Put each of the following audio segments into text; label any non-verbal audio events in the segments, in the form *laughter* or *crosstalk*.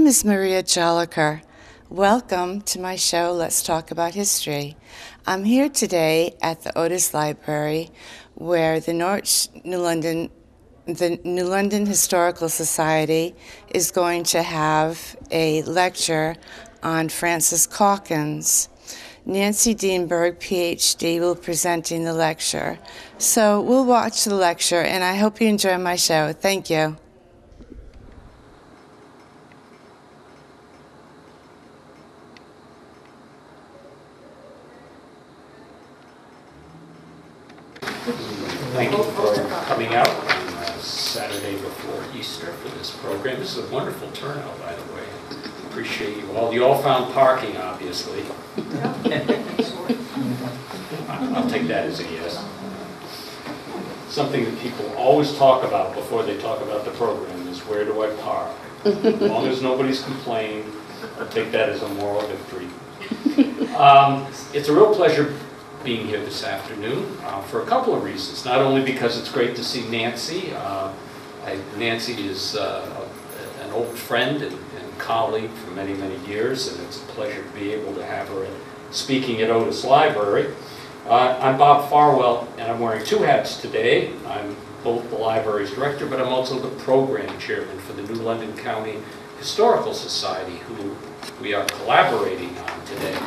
Name is Maria Jolicoeur. Welcome to my show, Let's Talk About History. I'm here today at the Otis Library where the New London the New London Historical Society is going to have a lecture on Frances Caulkins. Nancy Steenburg, PhD, will be presenting the lecture. So we'll watch the lecture, and I hope you enjoy my show. Thank you. Thank you for coming out on uh, Saturday before Easter for this program. This is a wonderful turnout, by the way. Appreciate you all. You all found parking, obviously. *laughs* I'll take that as a yes. Something that people always talk about before they talk about the program is where do I park? As long as nobody's complained, I'll take that as a moral victory. Um, It's a real pleasure being here this afternoon uh, for a couple of reasons. Not only because it's great to see Nancy. uh, I- Nancy is uh, a- an old friend and and colleague for many, many years, and it's a pleasure to be able to have her speaking at Otis Library. Uh, I'm Bob Farwell, and I'm wearing two hats today. I'm both the library's director, but I'm also the program chairman for the New London County Historical Society, who we are collaborating on today.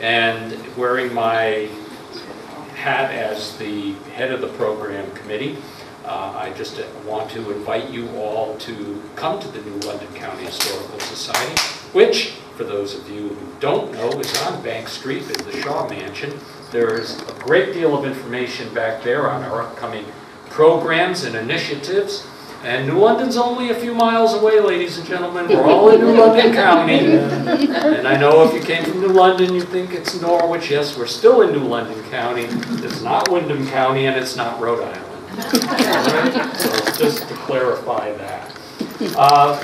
And wearing my hat as the head of the program committee, uh, I just want to invite you all to come to the New London County Historical Society, which, for those of you who don't know, is on Bank Street at the Shaw Mansion. There's a great deal of information back there on our upcoming programs and initiatives. And New London's only a few miles away, ladies and gentlemen. We're all in New London County. And I know if you came from New London, you think it's Norwich. Yes, we're still in New London County. It's not Windham County, and it's not Rhode Island. Alright? So just to clarify that. Uh,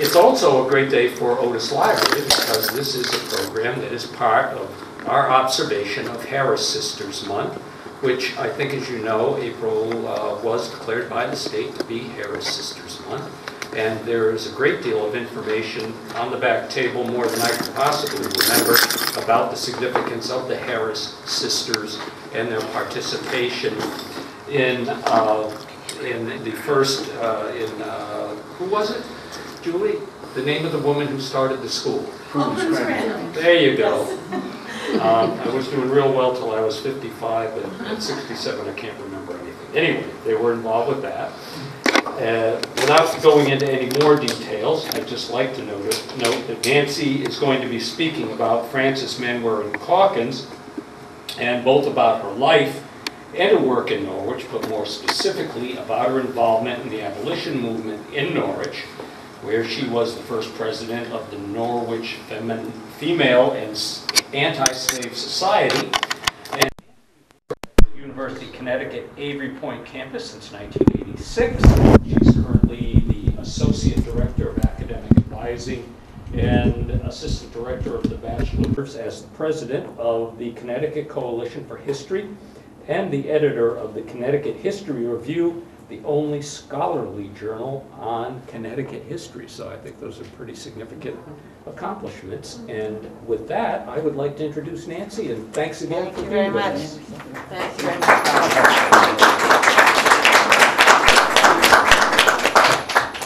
It's also a great day for Otis Library because this is a program that is part of our observation of Harris Sisters Month, which I think, as you know, April uh, was declared by the state to be Harris Sisters Month. And there is a great deal of information on the back table, more than I can possibly remember, about the significance of the Harris sisters and their participation in, uh, in the first, uh, in, uh, who was it? Julie? The name of the woman who started the school? There you go. *laughs* Um, I was doing real well till I was 55, and at 67, I can't remember anything. Anyway, they were involved with that. Uh, Without going into any more details, I'd just like to note, note that Nancy is going to be speaking about Frances Manwaring Caulkins, and both about her life and her work in Norwich, but more specifically about her involvement in the abolition movement in Norwich, where she was the first president of the Norwich Female and Anti-Slave Society, and the University of Connecticut Avery Point campus since 1986. She's currently the Associate Director of Academic Advising and Assistant Director of the Bachelor's as the President of the Connecticut Coalition for History and the editor of the Connecticut History Review, the only scholarly journal on Connecticut history. So I think those are pretty significant accomplishments. And with that, I would like to introduce Nancy, and thanks again Thank for you being very with much. us. Thank you very much.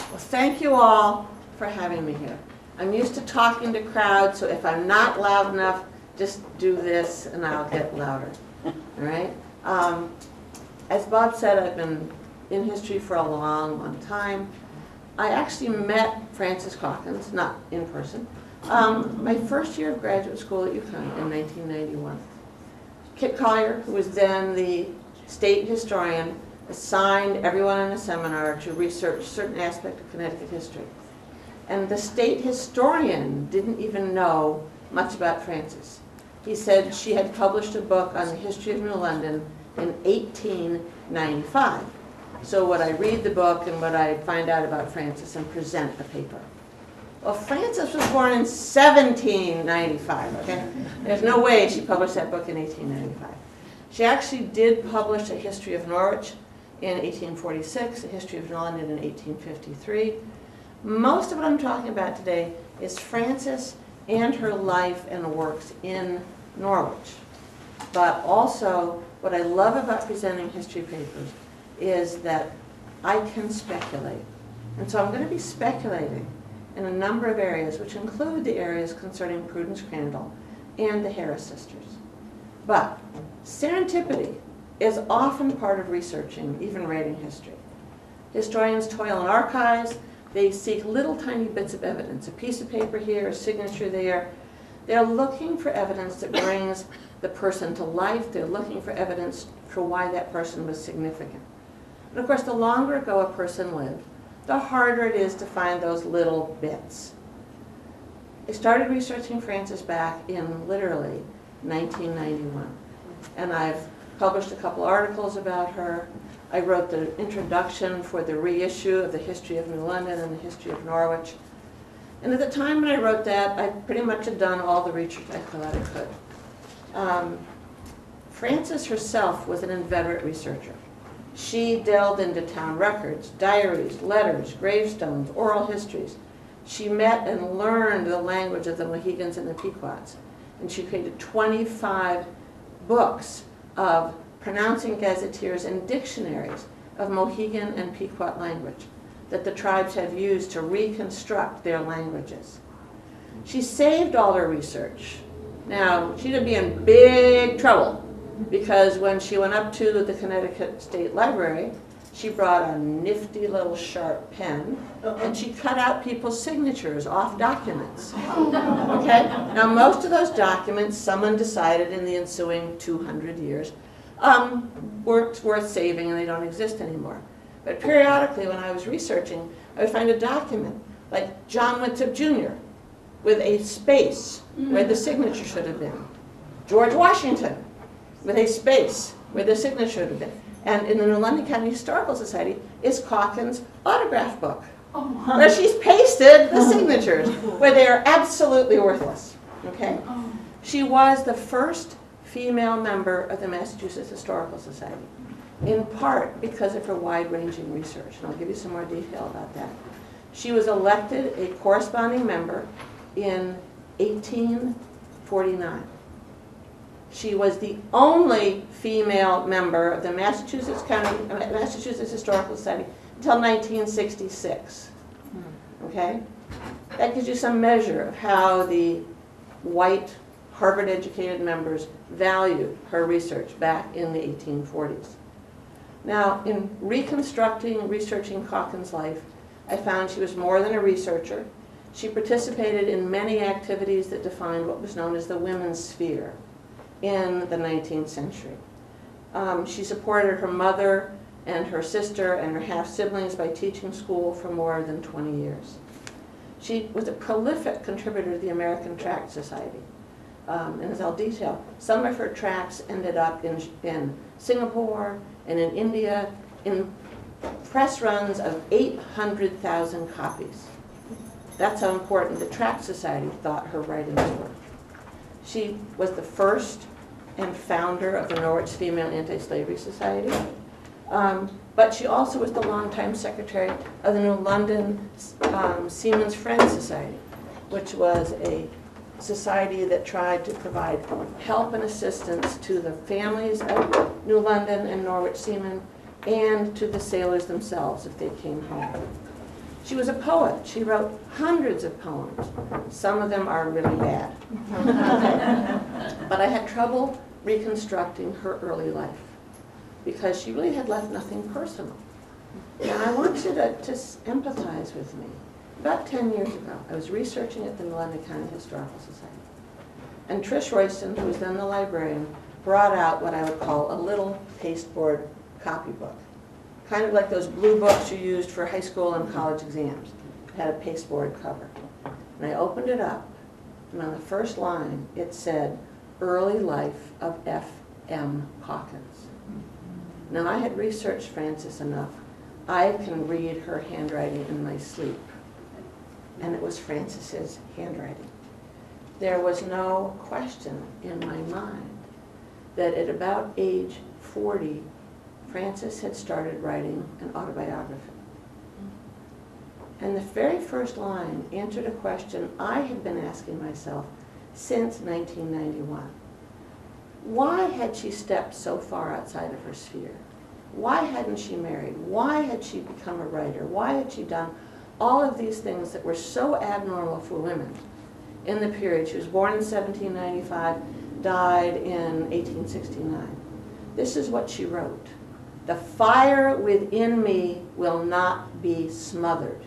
Well, thank you all for having me here. I'm used to talking to crowds, so if I'm not loud enough, just do this and I'll get louder. All right? Um, As Bob said, I've been in history for a long, long time. I actually met Frances Caulkins, not in person, um, my first year of graduate school at UConn in 1991. Kit Collier, who was then the state historian, assigned everyone in a seminar to research certain aspect of Connecticut history. And the state historian didn't even know much about Frances. He said she had published a book on the history of New London in 1895. So what I read the book and what I find out about Frances and present the paper? Well, Frances was born in 1795, okay? There's no way she published that book in 1895. She actually did publish a history of Norwich in 1846, a history of London in 1853. Most of what I'm talking about today is Frances and her life and works in Norwich. But also, what I love about presenting history papers is that I can speculate. And so I'm going to be speculating in a number of areas, which include the areas concerning Prudence Crandall and the Harris sisters. But serendipity is often part of researching, even writing history. Historians toil in archives, they seek little tiny bits of evidence, a piece of paper here, a signature there. They're looking for evidence that brings the person to life, they're looking for evidence for why that person was significant. And of course, the longer ago a person lived, the harder it is to find those little bits. I started researching Frances back in literally 1991. And I've published a couple articles about her. I wrote the introduction for the reissue of the History of New London and the History of Norwich. And at the time when I wrote that, I pretty much had done all the research I thought I could. Um, Frances herself was an inveterate researcher. She delved into town records, diaries, letters, gravestones, oral histories. She met and learned the language of the Mohegans and the Pequots. And she created 25 books of pronouncing gazetteers and dictionaries of Mohegan and Pequot language that the tribes have used to reconstruct their languages. She saved all her research. Now, she'd be in big trouble because when she went up to the Connecticut State Library, she brought a nifty little sharp pen and she cut out people's signatures off documents. Okay? Now, most of those documents, someone decided in the ensuing 200 years, um, weren't worth saving and they don't exist anymore. But periodically, when I was researching, I would find a document like John Winthrop Jr. with a space where the signature should have been. George Washington with a space where the signature should have been. And in the New London County Historical Society is Caulkins' autograph book, oh, where she's pasted the oh. signatures, where they are absolutely worthless. Okay? Oh. She was the first female member of the Massachusetts Historical Society, in part because of her wide-ranging research. And I'll give you some more detail about that. She was elected a corresponding member in 1849. She was the only female member of the Massachusetts County, uh, Massachusetts Historical Society until 1966. Okay? That gives you some measure of how the white Harvard-educated members valued her research back in the 1840s. Now, in reconstructing, researching Caulkins' life, I found she was more than a researcher. She participated in many activities that defined what was known as the women's sphere in the 19th century. Um, she supported her mother and her sister and her half-siblings by teaching school for more than 20 years. She was a prolific contributor to the American Tract Society. Um, and as I'll detail, some of her tracts ended up in, in Singapore and in India in press runs of 800,000 copies. That's how important the Tract Society thought her writings were. She was the first and founder of the Norwich Female Anti-Slavery Society. Um, but she also was the longtime secretary of the New London um, Seamen's Friends Society, which was a society that tried to provide help and assistance to the families of New London and Norwich seamen and to the sailors themselves if they came home. She was a poet. She wrote hundreds of poems. Some of them are really bad. *laughs* but I had trouble reconstructing her early life because she really had left nothing personal. And I want you to just empathize with me. About 10 years ago, I was researching at the London County Historical Society. And Trish Royston, who was then the librarian, brought out what I would call a little pasteboard copybook. Kind of like those blue books you used for high school and college exams. It had a pasteboard cover. And I opened it up, and on the first line, it said, Early Life of F. M. Caulkins. Now, I had researched Frances enough. I can read her handwriting in my sleep. And it was Frances's handwriting. There was no question in my mind that at about age 40, Frances had started writing an autobiography. And the very first line answered a question I had been asking myself since 1991. Why had she stepped so far outside of her sphere? Why hadn't she married? Why had she become a writer? Why had she done all of these things that were so abnormal for women in the period? She was born in 1795, died in 1869. This is what she wrote. The fire within me will not be smothered.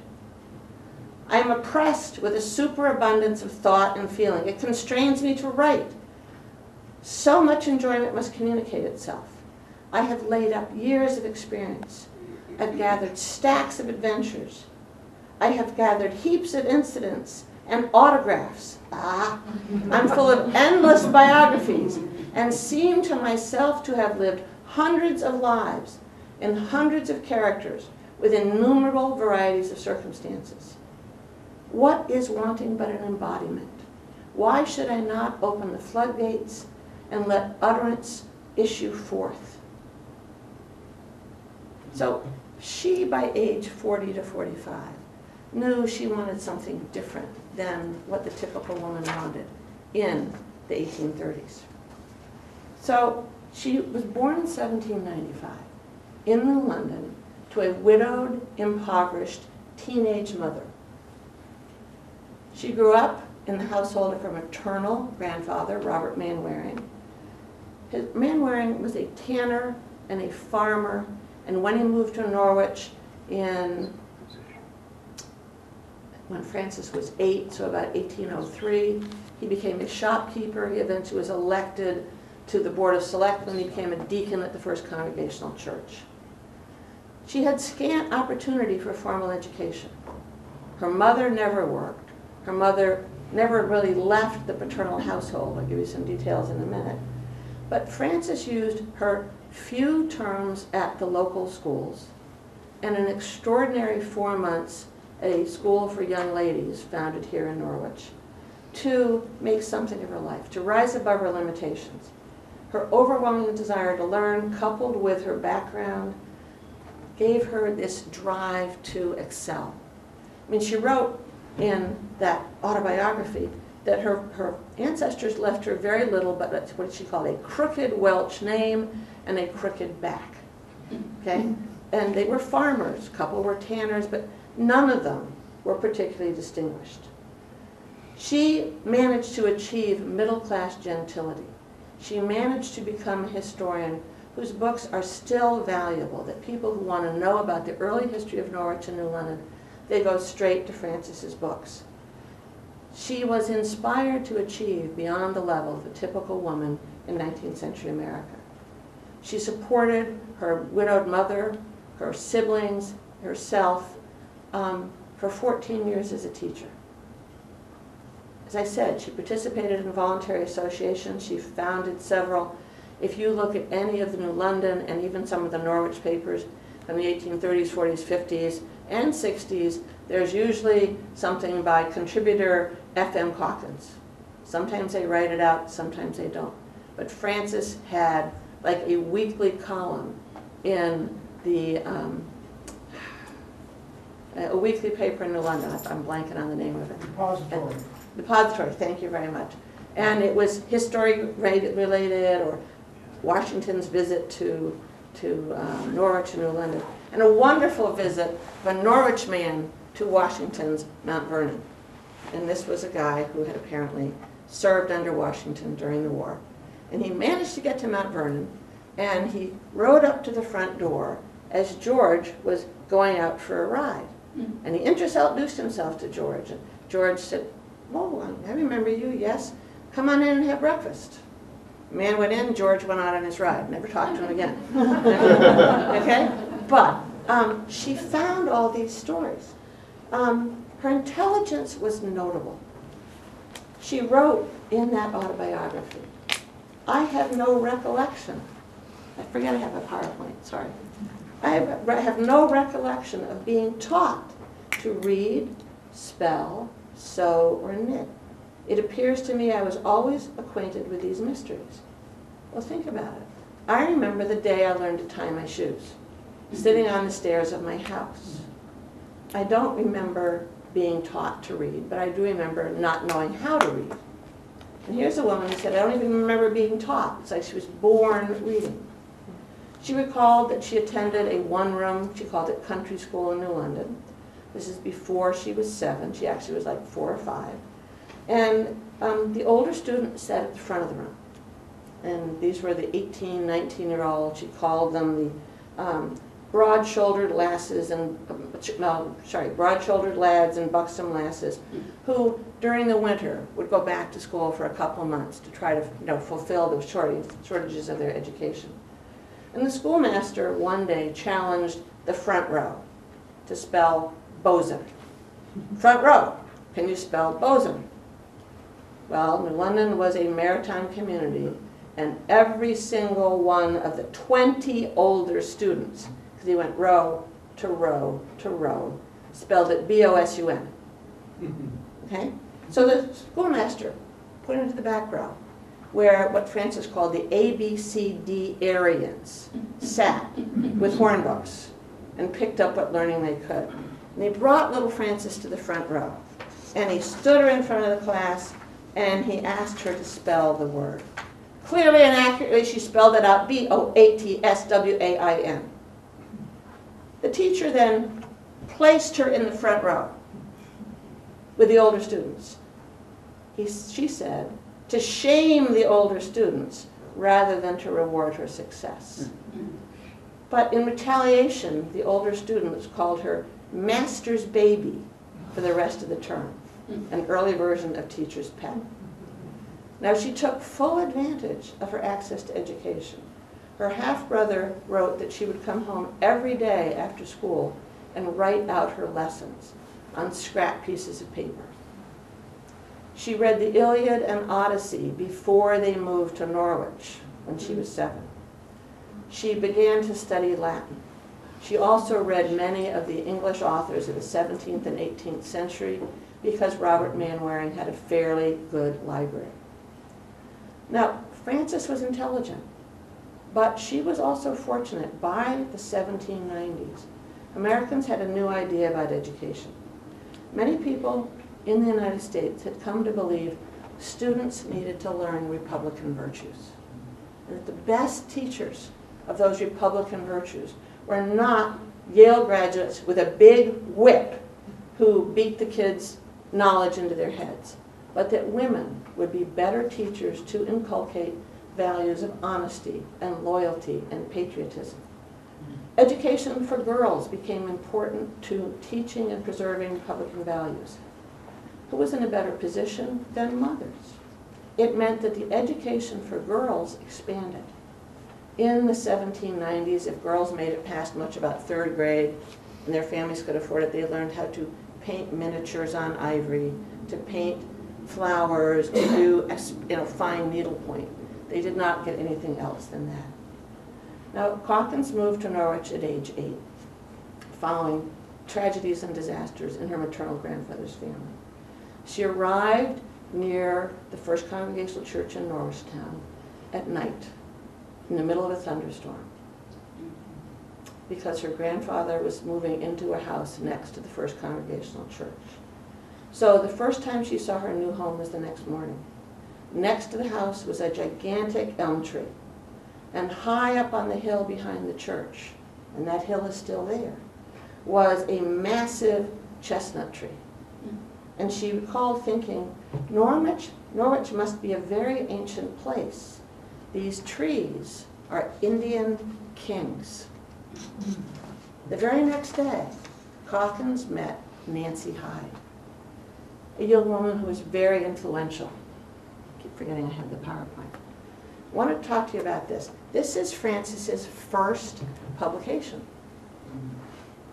I am oppressed with a superabundance of thought and feeling. It constrains me to write. So much enjoyment must communicate itself. I have laid up years of experience. I've gathered stacks of adventures. I have gathered heaps of incidents and autographs. Ah, I'm full of endless biographies and seem to myself to have lived hundreds of lives and hundreds of characters with innumerable varieties of circumstances. What is wanting but an embodiment? Why should I not open the floodgates and let utterance issue forth? So she, by age 40 to 45, knew she wanted something different than what the typical woman wanted in the 1830s. So she was born in 1795 in London to a widowed, impoverished teenage mother. She grew up in the household of her maternal grandfather, Robert Manwaring. His, Manwaring was a tanner and a farmer, and when he moved to Norwich in when Frances was eight, so about 1803, he became a shopkeeper. He eventually was elected to the Board of Selectmen. He became a deacon at the First Congregational Church. She had scant opportunity for formal education. Her mother never worked. Her mother never really left the paternal household. I'll give you some details in a minute. But Frances used her few terms at the local schools and an extraordinary four months at a school for young ladies founded here in Norwich to make something of her life, to rise above her limitations. Her overwhelming desire to learn, coupled with her background, gave her this drive to excel. I mean, she wrote in that autobiography that her, her ancestors left her very little, but that's what she called a crooked Welsh name and a crooked back. Okay? And they were farmers, a couple were tanners, but none of them were particularly distinguished. She managed to achieve middle-class gentility. She managed to become a historian whose books are still valuable, that people who want to know about the early history of Norwich and New London, they go straight to Frances's books. She was inspired to achieve beyond the level of the typical woman in 19th century America. She supported her widowed mother, her siblings, herself, um, for 14 years as a teacher. As I said, she participated in voluntary associations. She founded several. If you look at any of the New London and even some of the Norwich papers from the 1830s, 40s, 50s, and 60s, there's usually something by contributor F.M. Caulkins. Sometimes they write it out, sometimes they don't. But Frances had like a weekly column in the um, a weekly paper in New London. I'm blanking on the name of it. Depository. Depository, thank you very much. And it was history related or Washington's visit to, to um, Norwich and New London. And a wonderful visit of a Norwich man to Washington's Mount Vernon. And this was a guy who had apparently served under Washington during the war. And he managed to get to Mount Vernon, and he rode up to the front door as George was going out for a ride. And he introduced himself to George. And George said, Oh, I remember you, yes. Come on in and have breakfast. Man went in, George went out on his ride, never talked to him again. *laughs* okay? But um, she found all these stories. Um, her intelligence was notable. She wrote in that autobiography, I have no recollection. I forget I have a PowerPoint, sorry. I have no recollection of being taught to read, spell, sew, or knit. It appears to me I was always acquainted with these mysteries. Well, think about it. I remember the day I learned to tie my shoes, sitting on the stairs of my house. I don't remember being taught to read, but I do remember not knowing how to read. And here's a woman who said, I don't even remember being taught. It's like she was born reading. She recalled that she attended a one-room, she called it country school in New London. This is before she was seven. She actually was like four or five. And um, the older student sat at the front of the room. And these were the 18, 19-year-old, she called them the um, broad-shouldered lasses and, no, sorry, broad-shouldered lads and buxom lasses, who during the winter would go back to school for a couple months to try to, you know, fulfill the shortages of their education. And the schoolmaster one day challenged the front row to spell bosom. Front row, can you spell bosom? Well, New London was a maritime community, and every single one of the 20 older students, because he went row to row to row, spelled it B-O-S-U-N. Okay? So the schoolmaster put him to the back row, where what Frances called the abecedarians sat with hornbooks and picked up what learning they could. And he brought little Frances to the front row, and he stood her in front of the class, and he asked her to spell the word. Clearly and accurately, she spelled it out B-O-A-T-S-W-A-I-N. The teacher then placed her in the front row with the older students. He, she said, to shame the older students rather than to reward her success. But in retaliation, the older students called her master's baby for the rest of the term, an early version of teacher's pet. Now, she took full advantage of her access to education. Her half-brother wrote that she would come home every day after school and write out her lessons on scrap pieces of paper. She read the Iliad and Odyssey before they moved to Norwich when she was seven. She began to study Latin. She also read many of the English authors of the 17th and 18th century because Robert Manwaring had a fairly good library. Now, Frances was intelligent, but she was also fortunate. By the 1790s, Americans had a new idea about education. Many people in the United States had come to believe students needed to learn Republican virtues. And that the best teachers of those Republican virtues were not Yale graduates with a big whip who beat the kids' knowledge into their heads, but that women would be better teachers to inculcate values of honesty and loyalty and patriotism. Education for girls became important to teaching and preserving Republican values. Who was in a better position than mothers? It meant that the education for girls expanded. In the 1790s, if girls made it past much about third grade and their families could afford it, they learned how to paint miniatures on ivory, to paint flowers, to do you know, fine needlepoint. They did not get anything else than that. Now, Caulkins moved to Norwich at age eight, following tragedies and disasters in her maternal grandfather's family. She arrived near the First Congregational Church in Norwichtown at night, in the middle of a thunderstorm, because her grandfather was moving into a house next to the First Congregational Church. So the first time she saw her new home was the next morning. Next to the house was a gigantic elm tree. And high up on the hill behind the church, and that hill is still there, was a massive chestnut tree. And she recalled thinking, Norwich, Norwich must be a very ancient place. These trees are Indian kings. The very next day, Caulkins met Nancy Hyde, a young woman who was very influential. I keep forgetting I have the PowerPoint. I want to talk to you about this. This is Frances's first publication.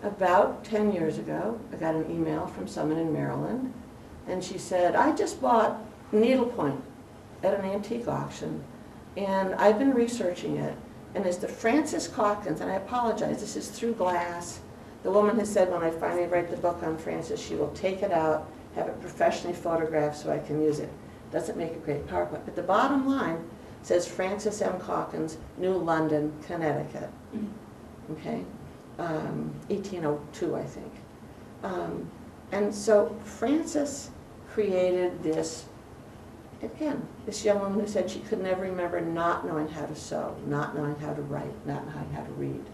About 10 years ago, I got an email from someone in Maryland, and she said, I just bought needlepoint at an antique auction, and I've been researching it, and it's the Frances Caulkins, and I apologize, this is through glass. The woman has said when I finally write the book on Frances, she will take it out, have it professionally photographed so I can use it. Doesn't make a great PowerPoint, but the bottom line says Frances M. Caulkins, New London, Connecticut. Okay? Um, 1802, I think. Um, and so Frances created this, again, this young woman who said she could never remember not knowing how to sew, not knowing how to write, not knowing how to read.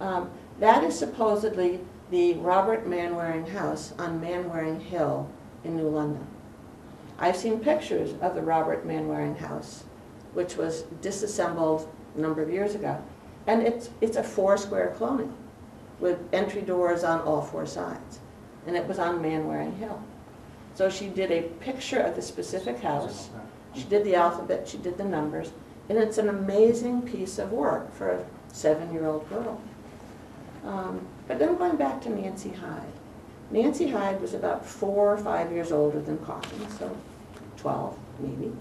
Um, that is supposedly the Robert Manwaring House on Manwaring Hill in New London. I've seen pictures of the Robert Manwaring House, which was disassembled a number of years ago. And it's, it's a four-square colonial with entry doors on all four sides. And it was on Manwaring Hill. So she did a picture of the specific house, she did the alphabet, she did the numbers, and it's an amazing piece of work for a seven-year-old girl. Um, But then going back to Nancy Hyde. Nancy Hyde was about four or five years older than Caulkins, so 12 maybe.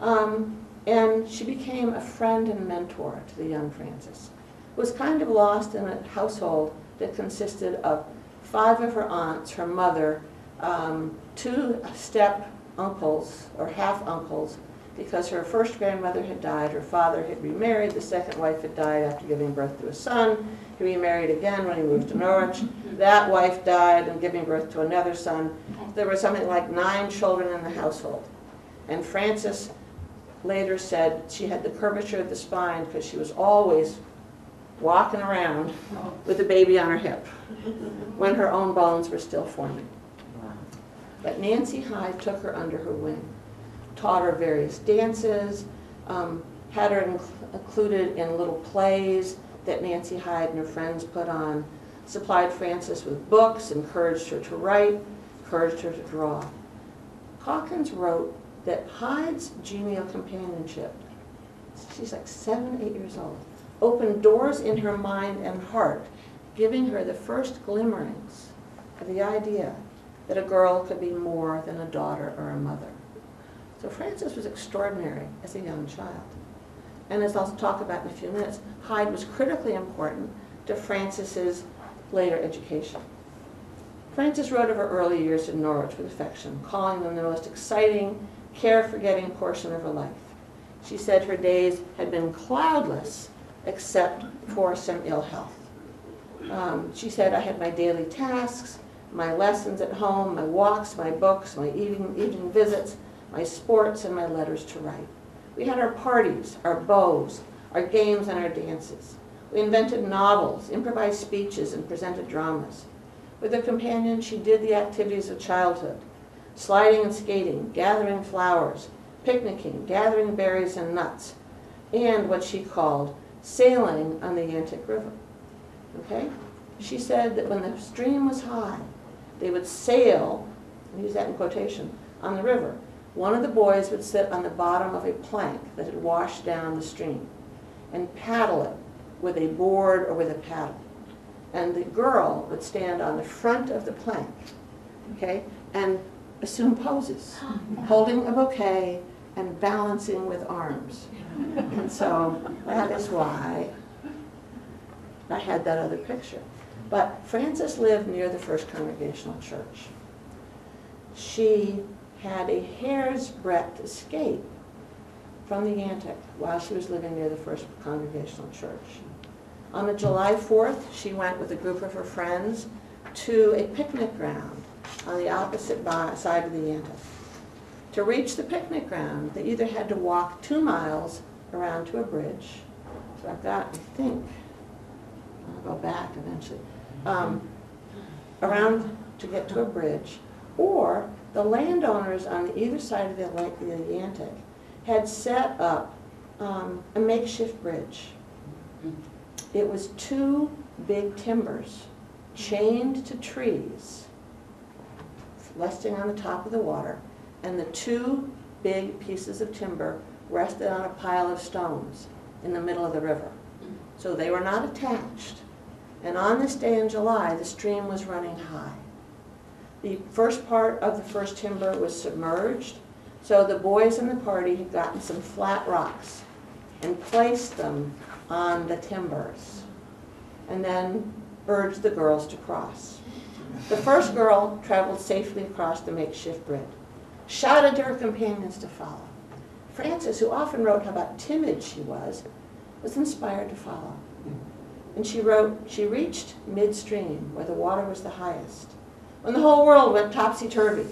Um, And she became a friend and mentor to the young Frances. Was kind of lost in a household that consisted of five of her aunts, her mother, um, two step uncles or half uncles, because her first grandmother had died, her father had remarried, the second wife had died after giving birth to a son, he remarried again when he moved to Norwich. That wife died and giving birth to another son. There were something like nine children in the household. And Frances later said she had the curvature of the spine because she was always walking around with a baby on her hip when her own bones were still forming. But Nancy Hyde took her under her wing, taught her various dances, um, had her inc- included in little plays that Nancy Hyde and her friends put on, supplied Frances with books, encouraged her to write, encouraged her to draw. Caulkins wrote that Hyde's genial companionship, she's like seven, eight years old, opened doors in her mind and heart, giving her the first glimmerings of the idea that a girl could be more than a daughter or a mother. So Frances was extraordinary as a young child. And as I'll talk about in a few minutes, Hyde was critically important to Frances's later education. Frances wrote of her early years in Norwich with affection, calling them the most exciting, care-forgetting portion of her life. She said her days had been cloudless except for some ill health. Um, she said, I had my daily tasks, my lessons at home, my walks, my books, my evening, evening visits, my sports, and my letters to write. We had our parties, our beaux, our games, and our dances. We invented novels, improvised speeches, and presented dramas. With her companion, she did the activities of childhood, sliding and skating, gathering flowers, picnicking, gathering berries and nuts, and what she called sailing on the Yantic River. Okay? She said that when the stream was high, they would sail, use that in quotation, on the river. One of the boys would sit on the bottom of a plank that had washed down the stream and paddle it with a board or with a paddle. And the girl would stand on the front of the plank, okay, and assume poses, *gasps* holding a bouquet and balancing with arms. And so that is why I had that other picture. But Frances lived near the First Congregational Church. She had a hair's breadth escape from the Yantic while she was living near the First Congregational Church. On July 4th, she went with a group of her friends to a picnic ground on the opposite side of the Yantic. To reach the picnic ground, they either had to walk two miles around to a bridge. So I've got, I think, I'll go back eventually, um, around to get to a bridge, or the landowners on either side of the Yantic, had set up um, a makeshift bridge. It was two big timbers chained to trees, resting on the top of the water, and the two big pieces of timber rested on a pile of stones in the middle of the river. So they were not attached. And on this day in July, the stream was running high. The first part of the first timber was submerged, so the boys in the party had gotten some flat rocks and placed them on the timbers, and then urged the girls to cross. The first girl traveled safely across the makeshift bridge, shouted to her companions to follow. Frances, who often wrote how about timid she was, was inspired to follow. And she wrote, she reached midstream where the water was the highest, when the whole world went topsy-turvy.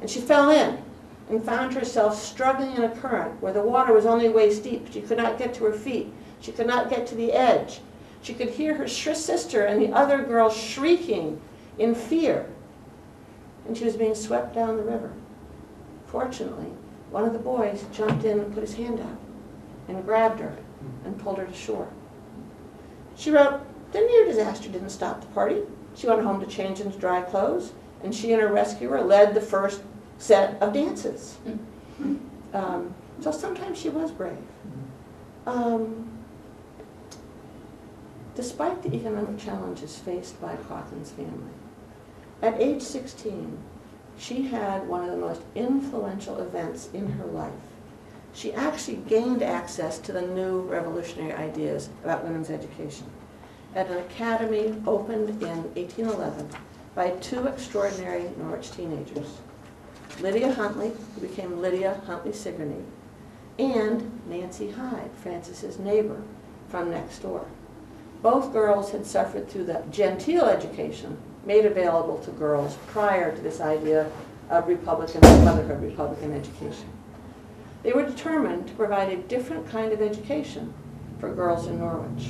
And she fell in and found herself struggling in a current where the water was only waist deep. She could not get to her feet. She could not get to the edge. She could hear her sister and the other girl shrieking in fear. And she was being swept down the river. Fortunately, one of the boys jumped in and put his hand out and grabbed her and pulled her to shore. She wrote, the near disaster didn't stop the party. She went home to change into dry clothes, and she and her rescuer led the first set of dances. *laughs* Um, so sometimes she was brave. Um, despite the economic challenges faced by Caulkins' family, at age 16, she had one of the most influential events in her life. She actually gained access to the new revolutionary ideas about women's education at an academy opened in 1811 by two extraordinary Norwich teenagers, Lydia Huntley, who became Lydia Huntley Sigourney, and Nancy Hyde, Frances's neighbor from next door. Both girls had suffered through the genteel education made available to girls prior to this idea of Republican, motherhood Republican education. They were determined to provide a different kind of education for girls in Norwich.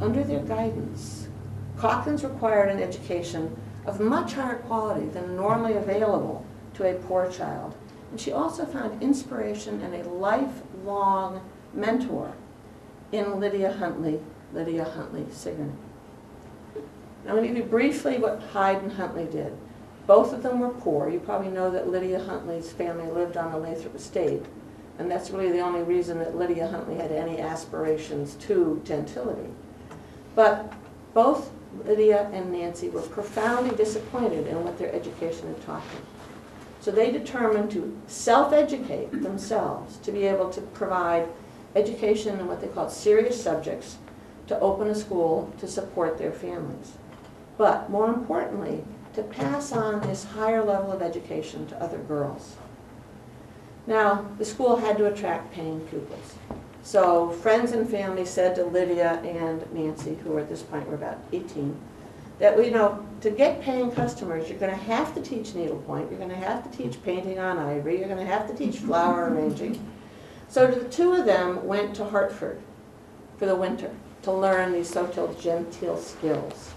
Under their guidance, Caulkins required an education of much higher quality than normally available to a poor child. And she also found inspiration and a lifelong mentor in Lydia Huntley, Lydia Huntley Sigourney. I'm going to give you briefly what Hyde and Huntley did. Both of them were poor. You probably know that Lydia Huntley's family lived on the Lathrop estate, and that's really the only reason that Lydia Huntley had any aspirations to gentility. But both Lydia and Nancy were profoundly disappointed in what their education had taught them. So they determined to self-educate themselves to be able to provide education in what they called serious subjects to open a school to support their families. But more importantly, to pass on this higher level of education to other girls. Now, the school had to attract paying pupils. So friends and family said to Lydia and Nancy, who at this point were about 18, that we you know to get paying customers, you're going to have to teach needlepoint, you're going to have to teach painting on ivory, you're going to have to teach flower *laughs* arranging. So the two of them went to Hartford for the winter to learn these so-called genteel skills.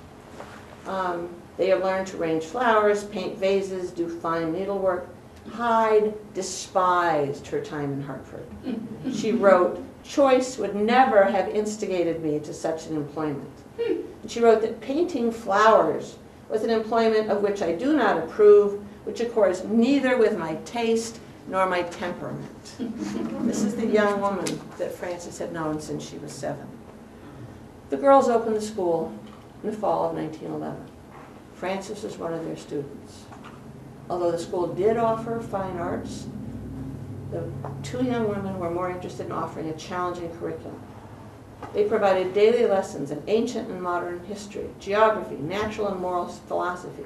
Um, they have learned to arrange flowers, paint vases, do fine needlework. Hyde despised her time in Hartford. She wrote, choice would never have instigated me to such an employment. And she wrote that painting flowers was an employment of which I do not approve, which accords neither with my taste nor my temperament. this is the young woman that Frances had known since she was seven. The girls opened the school in the fall of 1911. Frances was one of their students. Although the school did offer fine arts, the two young women were more interested in offering a challenging curriculum. They provided daily lessons in ancient and modern history, geography, natural and moral philosophy.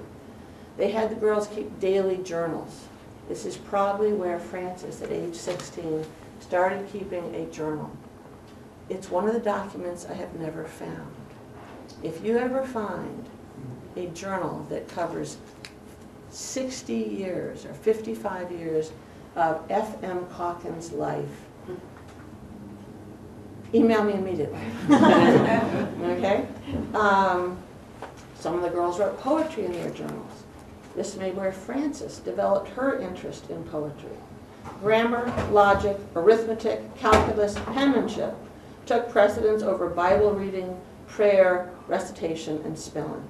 They had the girls keep daily journals. This is probably where Frances, at age 16, started keeping a journal. It's one of the documents I have never found. If you ever find a journal that covers 60 years or 55 years of F.M. Caulkins' life, email me immediately. *laughs* okay? Um, some of the girls wrote poetry in their journals. This may where Frances developed her interest in poetry. Grammar, logic, arithmetic, calculus, penmanship took precedence over Bible reading, prayer, recitation, and spelling.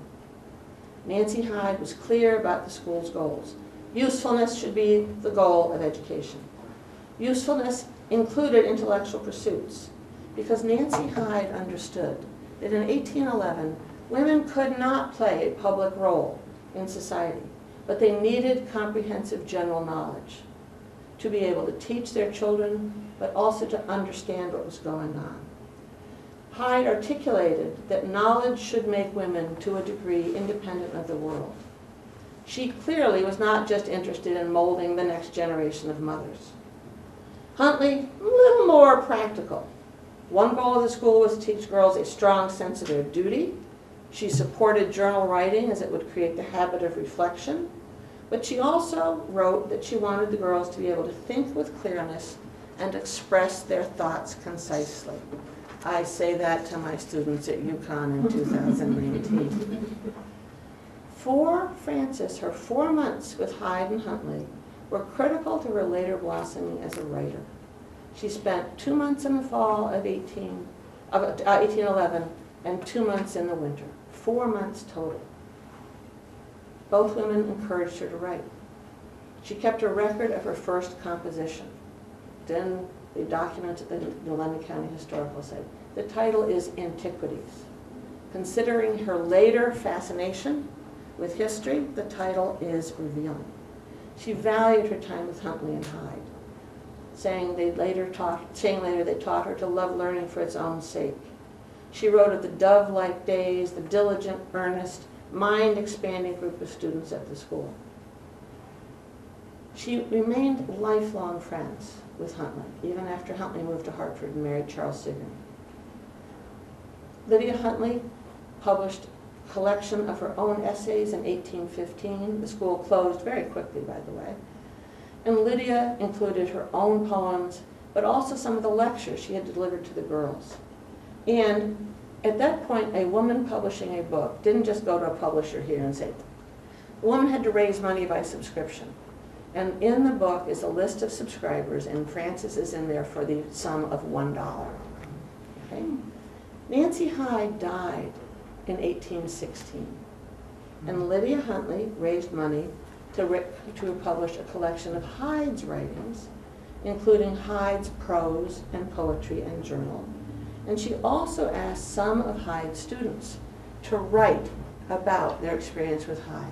Nancy Hyde was clear about the school's goals. Usefulness should be the goal of education. Usefulness included intellectual pursuits because Nancy Hyde understood that in 1811, women could not play a public role in society, but they needed comprehensive general knowledge to be able to teach their children, but also to understand what was going on. Hyde articulated that knowledge should make women, to a degree, independent of the world. She clearly was not just interested in molding the next generation of mothers. Huntley, a little more practical. One goal of the school was to teach girls a strong sense of their duty. She supported journal writing as it would create the habit of reflection. But she also wrote that she wanted the girls to be able to think with clearness and express their thoughts concisely. I say that to my students at UConn in 2019. For Frances, her four months with Hyde and Huntley were critical to her later blossoming as a writer. She spent two months in the fall of 18, of uh, 1811 and two months in the winter, four months total. Both women encouraged her to write. She kept a record of her first composition. Then they documented the New London County Historical Society. The title is Antiquities. Considering her later fascination with history, the title is revealing. She valued her time with Huntley and Hyde, saying they later taught, saying later they taught her to love learning for its own sake. She wrote of the dove-like days, the diligent, earnest, mind-expanding group of students at the school. She remained lifelong friends with Huntley, even after Huntley moved to Hartford and married Charles Sigourney. Lydia Huntley published a collection of her own essays in 1815. The school closed very quickly, by the way. And Lydia included her own poems, but also some of the lectures she had delivered to the girls. And at that point, a woman publishing a book didn't just go to a publisher here and say, the woman had to raise money by subscription. And in the book is a list of subscribers, and Frances is in there for the sum of $1. Okay? Nancy Hyde died in 1816, and Lydia Huntley raised money to, to publish a collection of Hyde's writings, including Hyde's prose and poetry and journal. And she also asked some of Hyde's students to write about their experience with Hyde.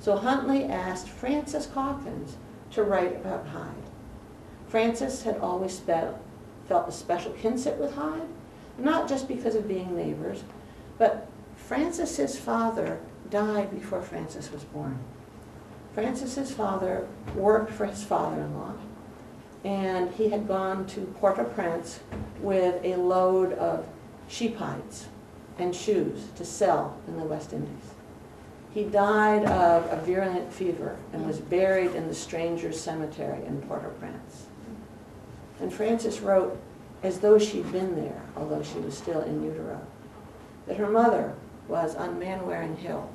So Huntley asked Frances Caulkins to write about Hyde. Frances had always felt a special kinship with Hyde, not just because of being neighbors, but Frances's father died before Frances was born. Frances's father worked for his father-in-law, and he had gone to Port-au-Prince with a load of sheep hides and shoes to sell in the West Indies. He died of a virulent fever and was buried in the Strangers Cemetery in Port-au-Prince. And Frances wrote, as though she'd been there, although she was still in utero, that her mother was on Manwaring Hill,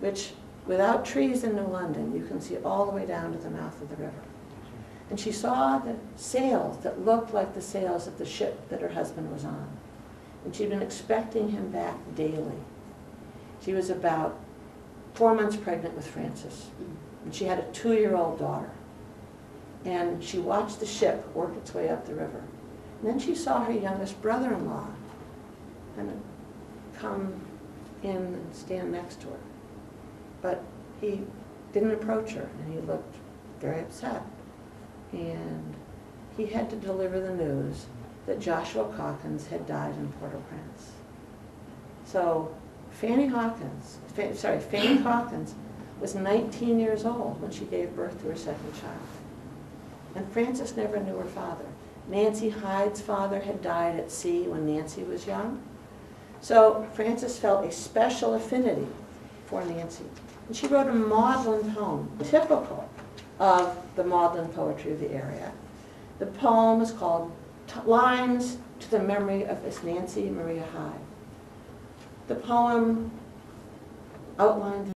which without trees in New London, you can see all the way down to the mouth of the river. And she saw the sails that looked like the sails of the ship that her husband was on. And she'd been expecting him back daily. She was about four months pregnant with Frances. And she had a two-year-old daughter. And she watched the ship work its way up the river. And then she saw her youngest brother-in-law kind of come in and stand next to her. But he didn't approach her, and he looked very upset. And he had to deliver the news that Joshua Caulkins had died in Port-au-Prince. So Fanny Caulkins, sorry, Fanny Caulkins was 19 years old when she gave birth to her second child. And Frances never knew her father. Nancy Hyde's father had died at sea when Nancy was young. So Frances felt a special affinity for Nancy. And she wrote a maudlin poem, typical of the maudlin poetry of the area. The poem is called Lines to the Memory of Miss Nancy Maria Hyde. The poem outlined